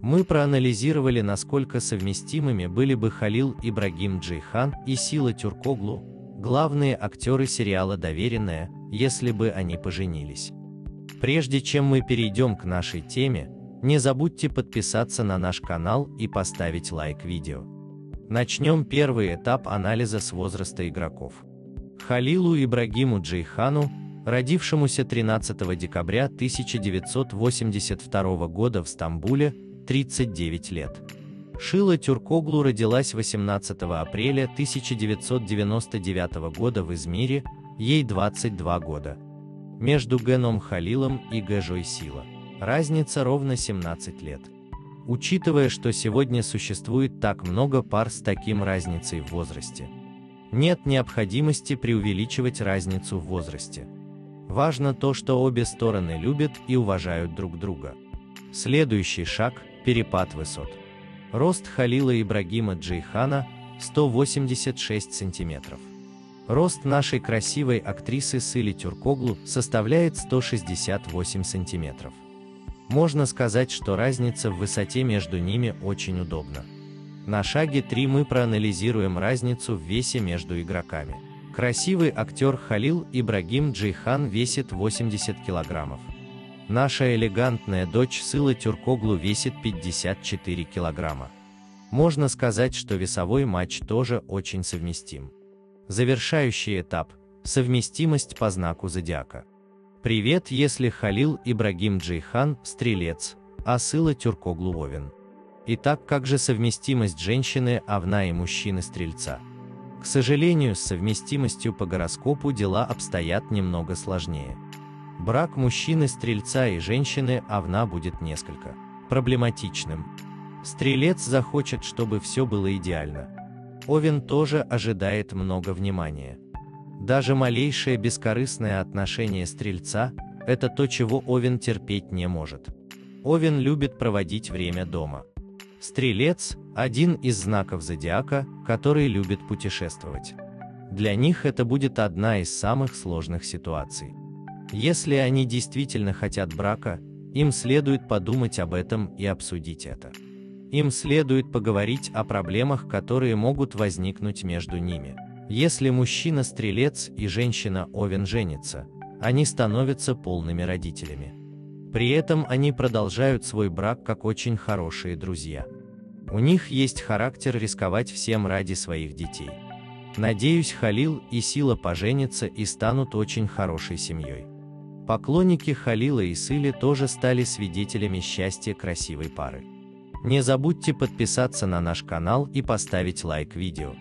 Мы проанализировали, насколько совместимыми были бы Халил Ибрагим Джейхан и Сила Тюркоглу, главные актеры сериала «Доверенная», если бы они поженились. Прежде чем мы перейдем к нашей теме, не забудьте подписаться на наш канал и поставить лайк видео. Начнем первый этап анализа с возраста игроков. Халилу Ибрагиму Джейхану, родившемуся 13 декабря 1982 года в Стамбуле, 39 лет. Шила Тюркоглу родилась 18 апреля 1999 года в Измире, ей 22 года. Между Геном Халилом и Гэжой Сила. Разница ровно 17 лет. Учитывая, что сегодня существует так много пар с таким разницей в возрасте, нет необходимости преувеличивать разницу в возрасте. Важно то, что обе стороны любят и уважают друг друга. Следующий шаг – перепад высот. Рост Халила Ибрагима Джейхана – 186 сантиметров. Рост нашей красивой актрисы Сыли Тюркоглу составляет 168 сантиметров. Можно сказать, что разница в высоте между ними очень удобна. На шаге 3 мы проанализируем разницу в весе между игроками. Красивый актер Халил Ибрагим Джейхан весит 80 килограммов. Наша элегантная дочь Сыла Тюркоглу весит 54 килограмма. Можно сказать, что весовой матч тоже очень совместим. Завершающий этап – совместимость по знаку зодиака. Привет, если Халил Ибрагим Джейхан – стрелец, а Сыла Тюркоглу Овен. Итак, как же совместимость женщины Овна и мужчины-стрельца? К сожалению, с совместимостью по гороскопу дела обстоят немного сложнее. Брак мужчины-стрельца и женщины Овна будет несколько проблематичным. Стрелец захочет, чтобы все было идеально, Овен тоже ожидает много внимания. Даже малейшее бескорыстное отношение стрельца – это то, чего Овен терпеть не может. Овен любит проводить время дома. Стрелец – один из знаков зодиака, который любит путешествовать. Для них это будет одна из самых сложных ситуаций. Если они действительно хотят брака, им следует подумать об этом и обсудить это. Им следует поговорить о проблемах, которые могут возникнуть между ними. Если мужчина-стрелец и женщина-овен женятся, они становятся полными родителями. При этом они продолжают свой брак как очень хорошие друзья. У них есть характер рисковать всем ради своих детей. Надеюсь, Халил и Сила поженятся и станут очень хорошей семьей. Поклонники Халила и Сыли тоже стали свидетелями счастья красивой пары. Не забудьте подписаться на наш канал и поставить лайк видео.